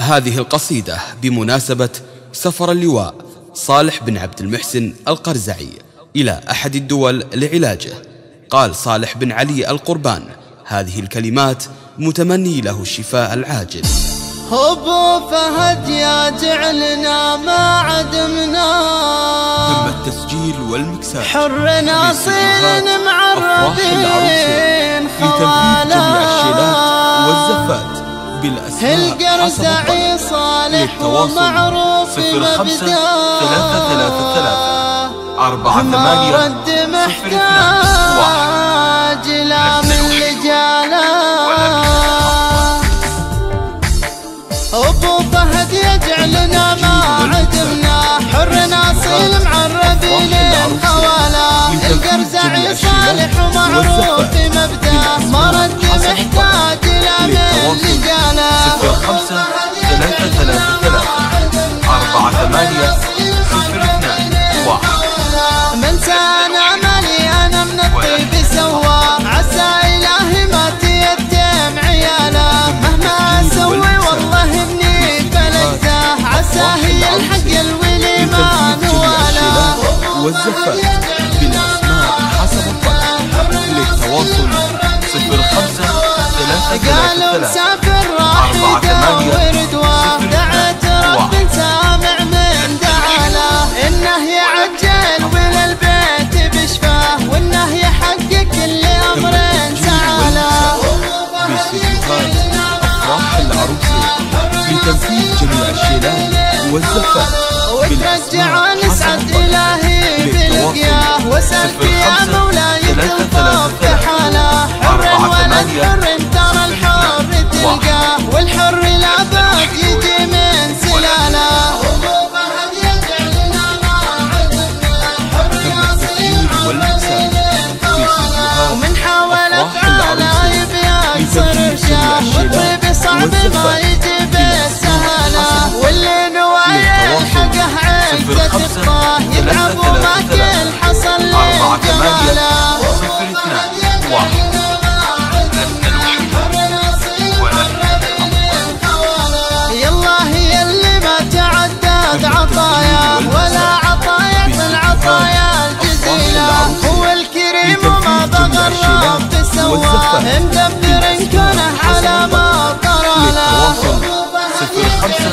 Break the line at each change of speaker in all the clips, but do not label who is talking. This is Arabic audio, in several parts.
هذه القصيدة بمناسبة سفر اللواء صالح بن عبد المحسن القرزعي إلى أحد الدول لعلاجه. قال صالح بن علي القربان هذه الكلمات متمني له الشفاء العاجل.
ابو فهد يا جعلنا ما عدمنا.
تم التسجيل والمكساج
حر اصيل معربين
الشيلات والزفات بالأسماء
القرزعي صالح ومعروف
خمسة ثلاثة ثلاثة ثلاثة
أربعة ثمانية رد محتاج لا من لجاله أبو فهد يجعلنا ما عدمنا حر اصيل معربين الخوالا القرزعي صالح ومعروف
والزفات بالأسماء حسب الطلب للتواصل صفر خمسة ثلاثة
قالوا
ثلاثة. ثلاثة
مسافر راح يدور دواء دعت رب سامع من دعاله. إنه يعجل وللبيت بشفاه وإنه يحقق كل أمر سعاله
باستديوهات أفراح العروسة لتنفيذ جميع الشيلات والزفات
وترجع نسعد ما يجي بالسهاله واللي نوايا حقه عزة تبقاه يلعب وما كل حصل لجماله
صفر اثنان واحد.
عطايا. ولا عطايا من عطايا الجزيلة. هو الكريم وما بغى الرب سواه مدبر كونه على ما له
صفر خمسة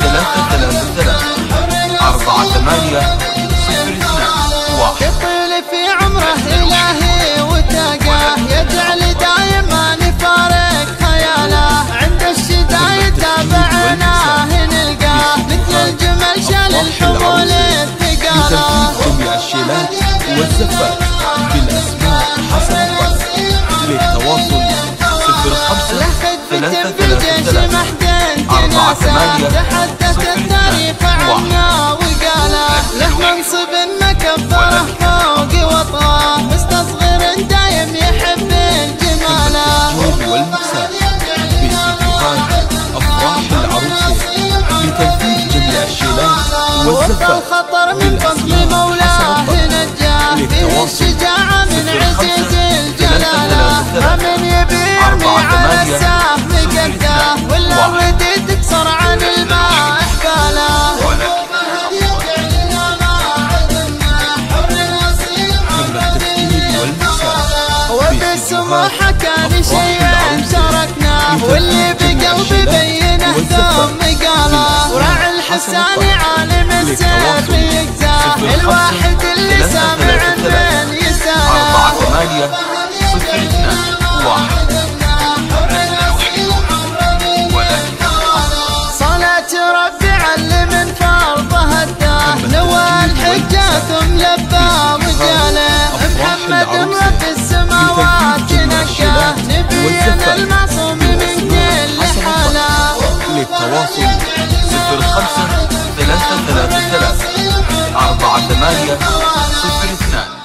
ثلاثة ثلاثة ثلاثة أربعة ثمانية صفر اثنان واحد
يطيل في عمره إلهي وتاقاه يجعل دايم ما نفارق خياله عند الشدايد تابعناه نلقاه مثل الجمل شال الحمول الثقاله
لتنفيذ جميع الشيلات والزفات بالأسماء حسب ثلاثة ثلاثة ثلاثة أربعة ثمانية.
تحدث التاريخ عنا وقاله له منصب مكبره فوق وطاه مستصغر دايم يحب الجماله.
التسجيل والمكساج باستديوهات أفراح العروسة لتنفيذ جميع الشيلات
وفى
والزفات
الخطر من فضل مولاه نجاة. فيه
للتواصل.
الشجاعة من
صفر
واللي بقلبي بينه ثم قاله وراعي الحساني عالم السر يجزاه الواحد اللي سامع من يساله.
صفر خمسة ثلاثة ثلاثة ثلاثة. أربعة ثمانية صفر اثنان.